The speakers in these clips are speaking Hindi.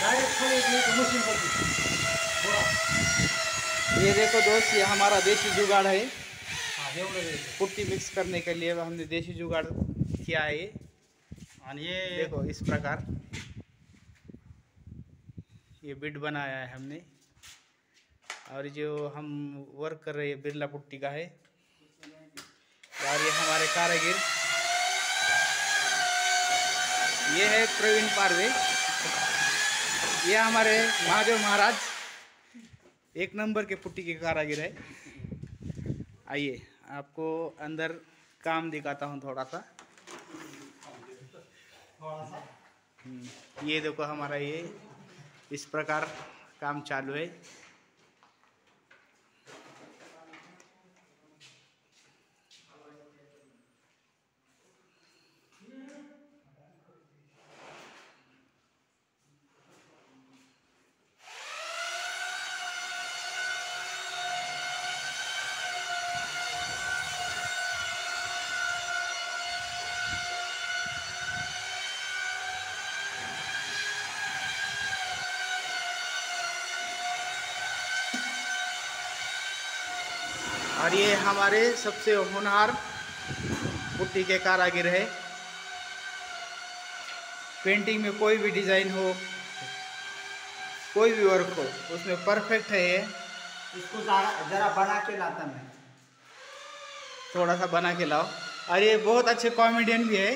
डायरेक्ट तो ये देखो दोस्त ये हमारा देसी जुगाड़ है। हाँ पुट्टी मिक्स करने के लिए हमने देसी जुगाड़ किया है। और ये देखो इस प्रकार। ये बिड बनाया है हमने। और जो हम वर्क कर रहे हैं बिरला पुट्टी का है। और ये हमारे कारागिर। ये है प्रवीण पारवे। ये हमारे महादेव महाराज एक नंबर के पुट्टी के कारागिर है। आइए आपको अंदर काम दिखाता हूँ थोड़ा सा। हम्म, ये देखो हमारा ये इस प्रकार काम चालू है। और ये हमारे सबसे होनहार पुट्टी के कारागिर है। पेंटिंग में कोई भी डिज़ाइन हो कोई भी वर्क हो उसमें परफेक्ट है ये। इसको जरा जरा बना के लाता मैं। थोड़ा सा बना के लाओ। और ये बहुत अच्छे कॉमेडियन भी है।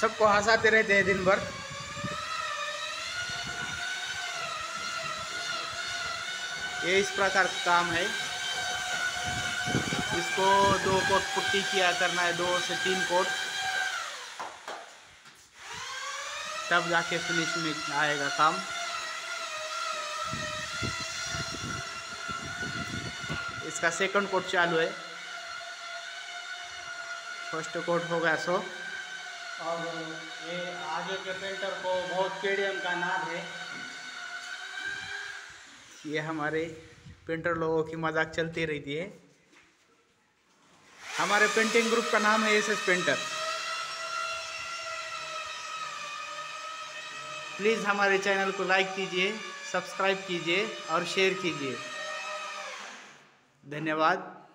सबको हंसाते रहते हैं दिन भर। ये इस प्रकार का काम है। इसको दो कोट पुट्टी किया करना है, दो से तीन कोट। तब जाके फिनिश में आएगा काम। इसका सेकंड कोट चालू है। फ़र्स्ट कोट हो गया सो। और ये आगे के पेंटर को बहुत केडीएम का नाद है। ये हमारे पेंटर लोगों की मज़ाक चलती रहती है। हमारे पेंटिंग ग्रुप का नाम है एस एस पेंटर प्लीज़ हमारे चैनल को लाइक कीजिए सब्सक्राइब कीजिए और शेयर कीजिए. धन्यवाद.